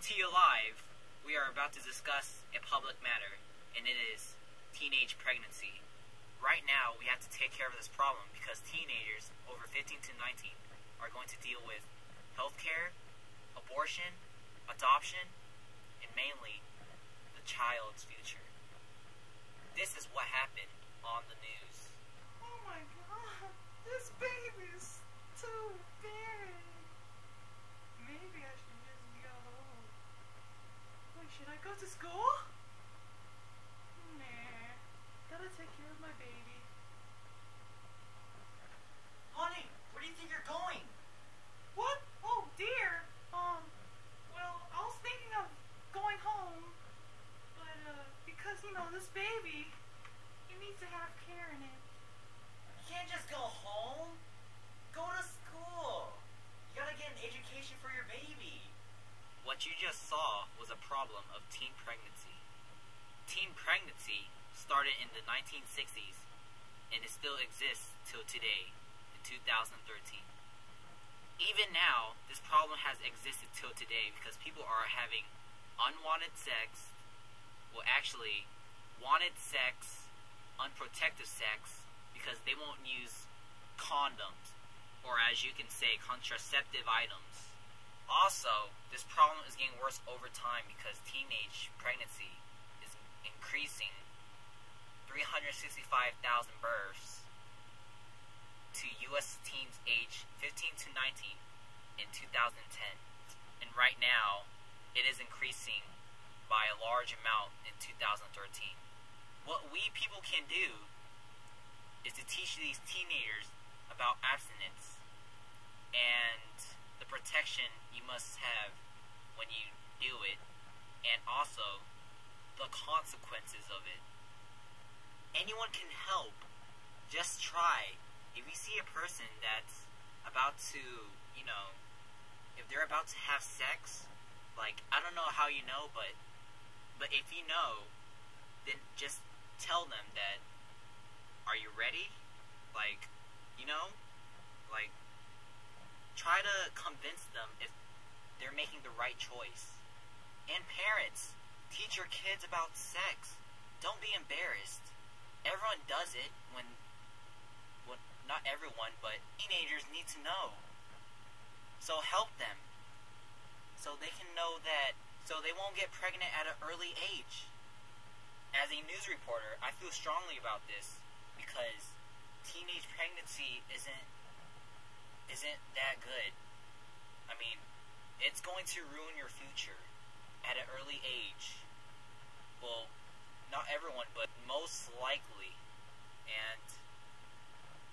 Coming to you live, we are about to discuss a public matter, and it is teenage pregnancy. Right now, we have to take care of this problem because teenagers over 15 to 19 are going to deal with healthcare, abortion, adoption, and mainly the child's future. This is what happened on the news. Oh my god, this baby's too big. Maybe I should just go. Wait, should I go to school? Nah, gotta take care of my baby. Honey, where do you think you're going? What? Oh dear. Um, well, I was thinking of going home, but uh, because you know this baby, he needs to have care in it. You can't just go home. Go to school. You gotta get an education for your baby. What you just saw was a problem of teen pregnancy. Teen pregnancy started in the 1960s and it still exists till today in 2013. Even now, this problem has existed till today because people are having unwanted sex, well, actually, wanted sex, unprotected sex, because they won't use condoms, or as you can say, contraceptive items. Also, this problem is getting worse over time because teenage pregnancy increasing 365,000 births to U.S. teens aged 15 to 19 in 2010. And right now, it is increasing by a large amount in 2013. What we people can do is to teach these teenagers about abstinence and the protection you must have when you do it, and also the consequences of it. Anyone can help. Just try. If you see a person that's about to, you know, if they're about to have sex, like I don't know how you know, but but if you know, then just tell them that are you ready? Like, you know, like try to convince them if they're making the right choice. And parents, teach your kids about sex. Don't be embarrassed. Everyone does it when well, not everyone, but teenagers need to know. So help them. So they can know that so they won't get pregnant at an early age. As a news reporter, I feel strongly about this because teenage pregnancy isn't isn't that good. I mean, it's going to ruin your future at an early age. Well, not everyone, but most likely. And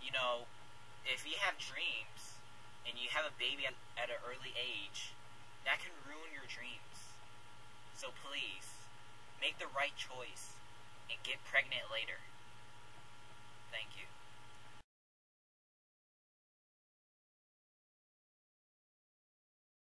you know, if you have dreams and you have a baby at, at an early age, that can ruin your dreams. So please, make the right choice and get pregnant later.